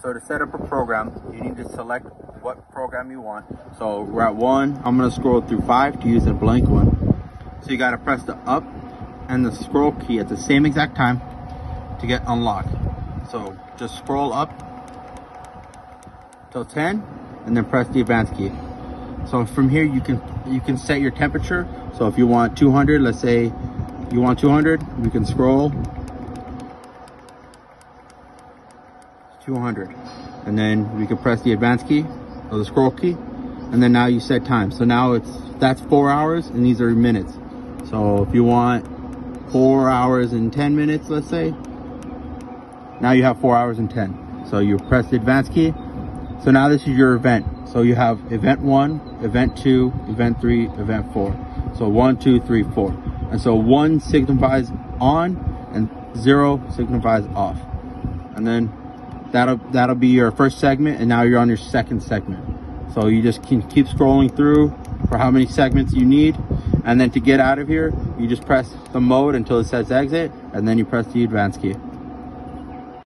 So to set up a program, you need to select what program you want. So we're at one. I'm gonna scroll through five to use a blank one. So you gotta press the up and the scroll key at the same exact time to get unlocked. So just scroll up till 10 and then press the advanced key. So from here you can you can set your temperature. So if you want 200, let's say you want 200, you can scroll 200 and then we can press the advance key or the scroll key and then now you set time. So now it's that's four hours and these are minutes. So if you want four hours and 10 minutes, let's say, now you have four hours and 10. So you press the advance key. So now this is your event. So you have event one, event two, event three, event four. So one, two, three, four. And so one signifies on and zero signifies off. And then that'll, that'll be your first segment. And now you're on your second segment. So you just can keep scrolling through for how many segments you need. And then to get out of here, you just press the mode until it says exit and then you press the advanced key.